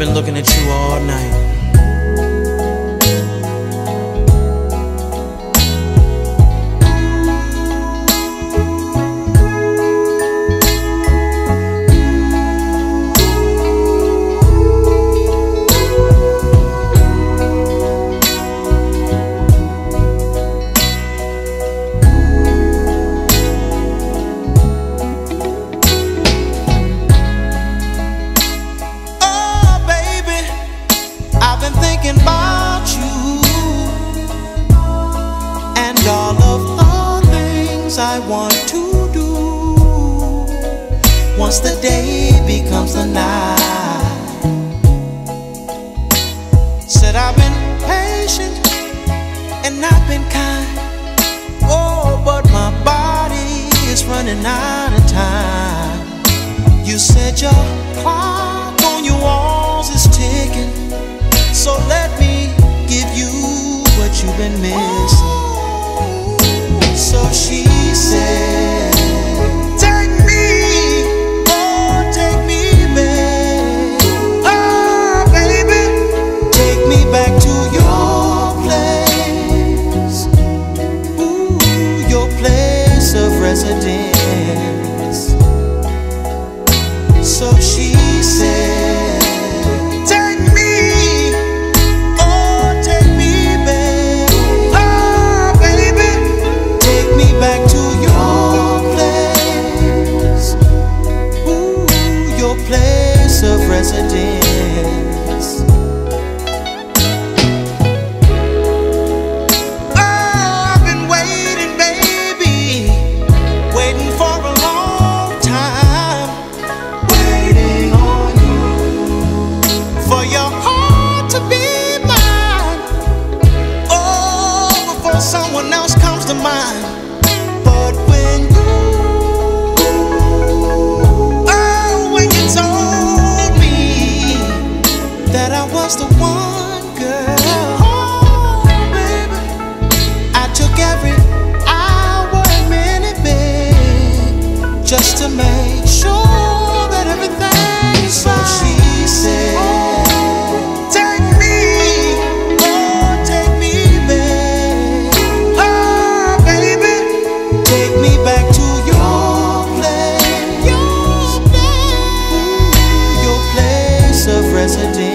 been looking at you all night. About you and all of the things I want to do. Once the day becomes the night, said I've been patient and I've been kind. Oh, but my body is running out of time. You said your clock on your walls is ticking. Been missing. So she said, Take me, oh, take me back. Oh, baby, take me back to your place. Ooh, your place of residence. So she someone else comes to mind. But when you, oh, when you told me that I was the one girl, oh, baby, I took every hour and minute, babe, just to make. Blessed